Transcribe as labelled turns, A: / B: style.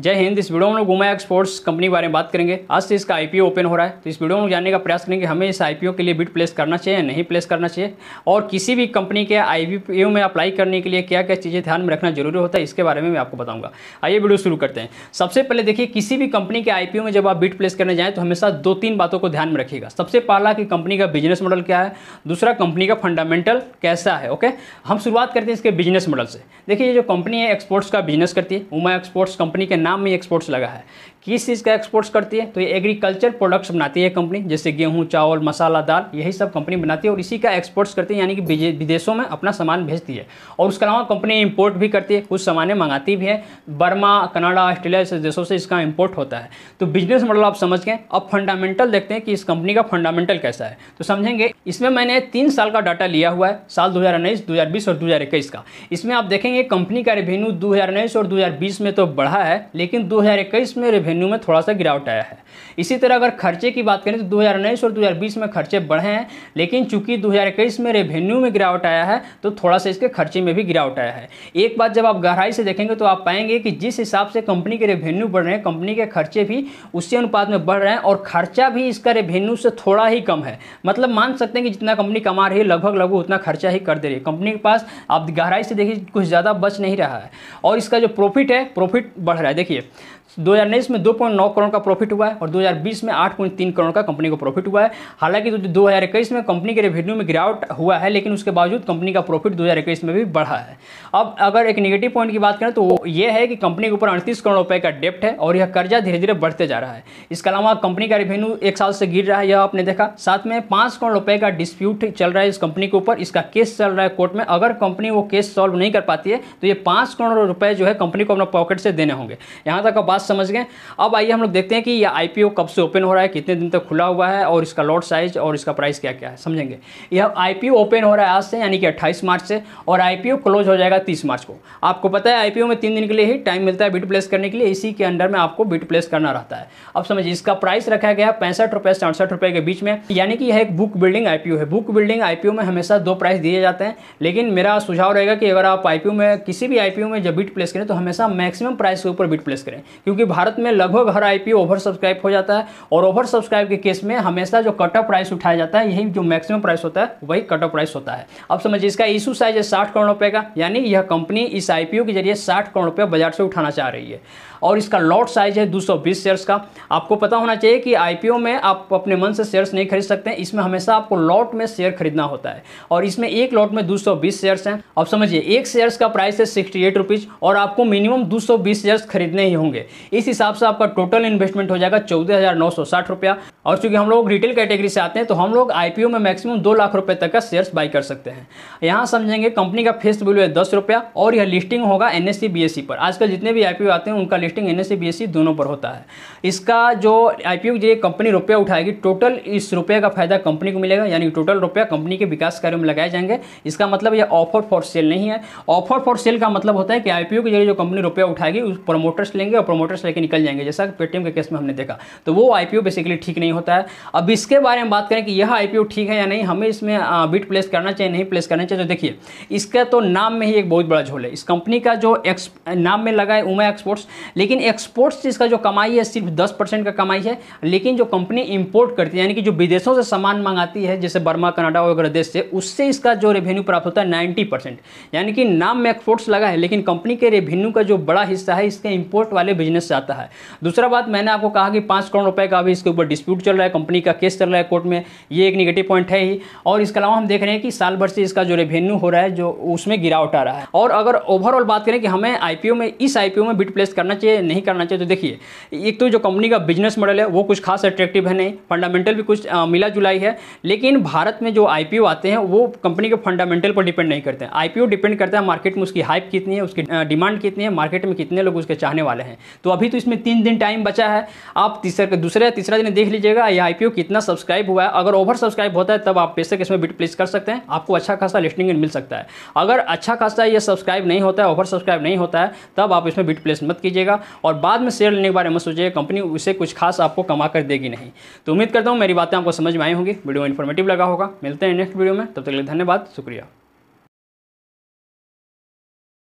A: जय हिंद। इस वीडियो में लोग गुमा एक्सपोर्ट्स कंपनी के बारे में बात करेंगे। आज से इसका आईपीओ ओपन हो रहा है। तो इस वीडियो में जानने का प्रयास करेंगे हमें इस आईपीओ के लिए बिड प्लेस करना चाहिए नहीं प्लेस करना चाहिए। और किसी भी कंपनी के आईपीओ में अप्लाई करने के लिए क्या क्या चीज़ें ध्यान में रखना ज़रूरी होता है, इसके बारे में मैं आपको बताऊँगा। आइए वीडियो शुरू करते हैं। सबसे पहले देखिए, किसी भी कंपनी के आईपीओ में जब आप बिड प्लेस करने जाएँ तो हमेशा दो तीन बातों को ध्यान में रखिएगा। सबसे पहला कि कंपनी का बिज़नेस मॉडल क्या है, दूसरा कंपनी का फंडामेंटल कैसा है ओके हम शुरुआत करते हैं इसके बिज़नेस मॉडल से। देखिए, ये जो कंपनी है एक्सपोर्ट्स का बिज़नेस करती है। उमा एक्सपोर्ट्स कंपनी के नाम में एक्सपोर्ट्स लगा है। किस चीज़ का एक्सपोर्ट्स करती है? तो ये एग्रीकल्चर प्रोडक्ट्स बनाती है कंपनी जैसे गेहूँ, चावल, मसाला, दाल, यही सब कंपनी बनाती है और इसी का एक्सपोर्ट्स करती है, यानी कि विदेशों में अपना सामान भेजती है। और उसके अलावा कंपनी इंपोर्ट भी करती है, कुछ सामानें मंगाती भी है। बर्मा, कनाडा, ऑस्ट्रेलिया जैसे देशों से इसका इम्पोर्ट होता है। तो बिज़नेस मॉडल आप समझ गए। अब फंडामेंटल देखते हैं कि इस कंपनी का फंडामेंटल कैसा है। तो समझेंगे, इसमें मैंने तीन साल का डाटा लिया हुआ है, साल दो हज़ार और दो हज़ार इक्कीस का। इसमें आप देखेंगे कंपनी का रेवेन्यू दो हज़ार उन्नीस और दो हज़ार बीस में तो बढ़ा है, लेकिन दो हज़ार इक्कीस में रेवेन्यू में थोड़ा सा गिरावट आया है। इसी तरह अगर खर्चे की बात करें तो दो हज़ार उन्नीस और दो हज़ार बीस में खर्चे बढ़े हैं, लेकिन चूँकि दो हज़ार इक्कीस में रेवेन्यू में गिरावट आया है तो थोड़ा सा इसके खर्चे में भी गिरावट आया है। एक बात जब आप गहराई से देखेंगे तो आप पाएँगे कि जिस हिसाब से कंपनी के रेवेन्यू बढ़ रहे हैं कंपनी के खर्चे भी उसी अनुपात में बढ़ रहे हैं और खर्चा भी इसका रेवेन्यू से थोड़ा ही कम है। मतलब मान सकते हैं कि जितना कंपनी कमा रही है, लगभग लगभग उतना खर्चा ही कर दे रही है। कंपनी के पास आप गहराई से देखिए, कुछ ज़्यादा बच नहीं रहा है। और इसका जो प्रॉफिट है प्रॉफिट बढ़ रहा है। देखिए 2019 में 2.9 करोड़ का प्रॉफिट हुआ है और 2020 में 8.3 करोड़ का कंपनी को प्रॉफिट हुआ है। हालाँकि दो हज़ार इक्कीस में कंपनी के रेवेन्यू में गिरावट हुआ है, लेकिन उसके बावजूद कंपनी का प्रॉफिट 2021 में भी बढ़ा है। अब अगर एक नेगेटिव पॉइंट की बात करें तो ये है कि कंपनी के ऊपर अड़तीस करोड़ रुपए का डेप्ट है और यह कर्जा धीरे धीरे बढ़ते जा रहा है। इसके अलावा कंपनी का रेवेन्यू एक साल से गिर रहा है, यह आपने देखा। साथ में पाँच करोड़ रुपए का डिस्प्यूट चल रहा है इस कंपनी के ऊपर। इसका केस चल रहा है कोर्ट में। अगर कंपनी वो केस सॉल्व नहीं कर पाती है तो ये पाँच करोड़ रुपए जो है कंपनी को अपना पॉकेट से देने होंगे। यहाँ तक बात समझ गए। अब आइए हम लोग देखते हैं कि ये आईपीओ कब से ओपन हो रहा है, कितने दिन तक खुला हुआ है और इसका लॉट साइज़ और इसका प्राइस क्या क्या है, समझेंगे? यह आईपीओ ओपन हो रहा है आज से, यानी कि अट्ठाईस मार्च से, और आईपीओ क्लोज हो जाएगा तीस मार्च को। आपको पता है आईपीओ में तीन दिन के लिए ही टाइम मिलता है बिट प्लेस करने के लिए, इसी के अंडर में आपको बिट प्लेस करना रहता है। अब समझिए, इसका प्राइस रखा गया पैंसठ रुपये से अड़सठ रुपये के बीच में, यानी कि यह एक बुक बिल्डिंग आईपीओ है। बुक बिल्डिंग आईपीओ में हमेशा दो प्राइस दिए जाते हैं, लेकिन मेरा सुझाव रहेगा कि अगर आप आईपीओ में, किसी भी आईपीओ में जब बिट प्लेस करें तो हमेशा मैक्सिमम प्राइस के ऊपर बिट प्लेस करें क्योंकि भारत में लगभग हर आईपीओ ओवर सब्सक्राइब हो जाता है और ओवर सब्सक्राइब के केस में हमेशा जो कट ऑफ़ प्राइस उठाया जाता है, यही जो मैक्सिमम प्राइस होता है, वही कट ऑफ़ प्राइस होता है। अब समझिए इसका इशू साइज़ है साठ करोड़ रुपए का, यानी यह कंपनी इस आईपीओ के ज़रिए साठ करोड़ रुपए बाज़ार से उठाना चाह रही है। और इसका लॉट साइज़ है 220 शेयर्स का। आपको पता होना चाहिए कि आईपीओ में आप अपने मन से शेयर्स नहीं खरीद सकते, इसमें हमेशा आपको लॉट में शेयर खरीदना होता है। और इसमें एक लॉट में 220 शेयर्स हैं। अब समझिए, एक शेयर्स का प्राइस है सिक्सटी एट और आपको मिनिमम 220 शेयर्स खरीदने ही होंगे। इस हिसाब से आपका टोटल इन्वेस्टमेंट हो जाएगा चौदह हज़ार नौ सौ साठ रुपया। और चूँकि हम लोग रिटेल कैटेगरी से आते हैं तो हम लोग आईपीओ में मैक्सिमम दो लाख रुपए तक का शेयर्स बाई कर सकते हैं। यहाँ समझेंगे कंपनी का फेस वैल्यू है दस रुपया, और यह लिस्टिंग होगा एनएससी बीएससी पर। आजकल जितने भी आईपीओ आते हैं, उनका लिस्टिंग एनएससी बीएससी दोनों पर होता है। इसका जो आईपीओ जो कंपनी रुपया उठाएगी टोटल इस रुपये का फ़ायदा कंपनी को मिलेगा, यानी टोटल रुपया कंपनी के विकास कार्यों में लगाए जाएँगे। इसका मतलब यह ऑफ़र फॉर सेल नहीं है। ऑफ़र फॉर सेल का मतलब होता है कि आईपीओ के ज़रिए जो कंपनी रुपया उठाएगी, उस प्रमोटर्स लेंगे और प्रमोटर्स लेके निकल जाएँगे, जैसा कि पेटीएम के केस में हमने देखा। तो वो आईपीओ बेसिकली ठीक नहीं होता है। अब इसके बारे में बात करें कि यह आईपीओ ठीक है या नहीं, हमें इसमें बिट प्लेस करना चाहिए, नहीं प्लेस करना चाहिए तो देखिए, इसका तो नाम में ही एक बहुत बड़ा झोल है। इस कंपनी का जो नाम में लगा है उमा एक्सपोर्ट्स लेकिन एक्सपोर्ट्स इसका जो कमाई है, सिर्फ़ दस का कमाई है, लेकिन जो कंपनी इंपोर्ट करती है, यानी कि जो विदेशों से सामान मंगाती है, जैसे बर्मा, कनाडा वगैरह देश से, उससे इसका जो रेवेन्यू प्राप्त होता है नाइन्टी यानी कि नाम में एक्सपोर्ट्स लगा है, लेकिन कंपनी के रेवेन्यू का जो बड़ा हिस्सा है, इसके इंपोर्ट वाले बिज़नेस से आता है। दूसरा बात, मैंने आपको कहा कि पाँच करोड़ रुपए का भी इसके ऊपर डिस्प्यूट चल रहा है कंपनी का केस चल रहा है कोर्ट में, ये एक निगेटिव पॉइंट है ही। और इसके अलावा हम देख रहे हैं कि साल भर से इसका जो रेवेन्यू हो रहा है, जो उसमें गिरावट आ रहा है। और अगर ओवरऑल बात करें कि हमें आईपीओ में, इस आईपीओ में बिट प्लेस करना चाहिए, नहीं करना चाहिए तो देखिए, एक तो जो कंपनी का बिज़नेस मॉडल है, वो कुछ खास अट्रैक्टिव है नहीं। फंडामेंटल भी कुछ मिला जुलाई है लेकिन भारत में जो आईपीओ आते हैं, वो कंपनी के फंडामेंटल पर डिपेंड नहीं करते। हैं आईपीओ डिपेंड करता है मार्केट में उसकी हाइप कितनी है, उसकी डिमांड कितनी है मार्केट में कितने लोग उसके चाहने वाले हैं। तो अभी तो इसमें तीन दिन टाइम बचा है। आप तीसरा दूसरे या तीसरा दिन देख लीजिएगा, ये आईपीओ कितना सब्सक्राइब हुआ है। अगर ओवर सब्सक्राइब होता है, तब आप पैसे इसमें बिट प्लेस कर सकते हैं। आपको अच्छा खासा लिस्टिंग मिल सकता है। अगर अच्छा खासा ये सब्सक्राइब नहीं होता है ओवर सब्सक्राइब नहीं होता है, तब आप इसमें बिट प्लेस मत कीजिएगा। और बाद में शेयर लेने के बारे में सोचिएगा। कंपनी उसे कुछ खास आपको कमा कर देगी नहीं। तो उम्मीद करता हूँ मेरी बातें आपको समझ में आई होंगी। वीडियो इन्फॉर्मेटिव लगा होगा। मिलते हैं नेक्स्ट वीडियो में। तब तक के लिए धन्यवाद। शुक्रिया।